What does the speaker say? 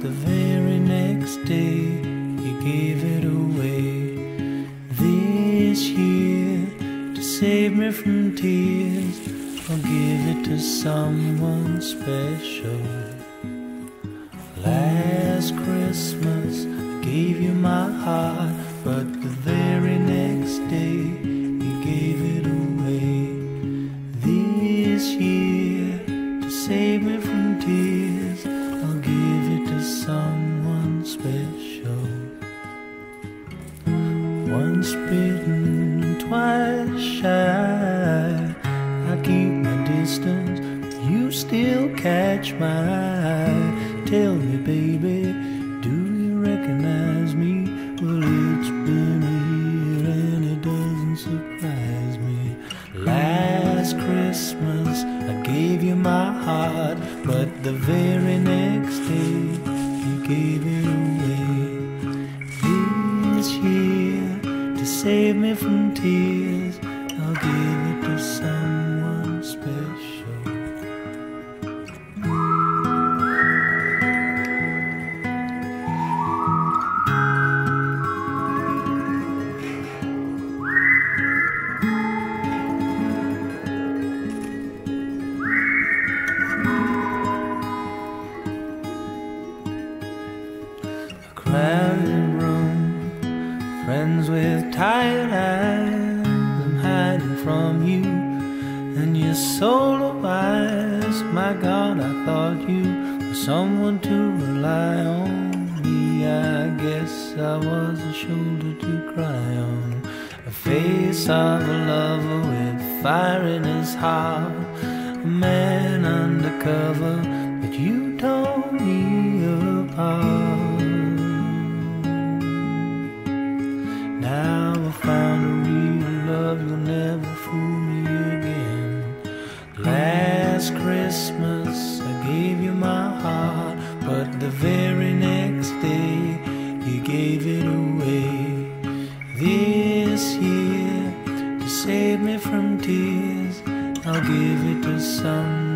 the very next day, you gave it away. This year, to save me from tears, I'll give it to someone special. Last Christmas, I gave you my heart, but the Once bitten twice shy, I keep my distance, you still catch my eye. Tell me, baby, do you recognize me? Well, it's been a year and it doesn't surprise me. Last Christmas, I gave you my heart, but the very save me from tears, I'll give it to someone special. Room, friends with tired eyes. I'm hiding from you and your solar eyes. My God, I thought you were someone to rely on. Me, I guess I was a shoulder to cry on. A face of a lover with fire in his heart. A man undercover, but you the very next day you gave it away. This year, to save me from tears, I'll give it to someone.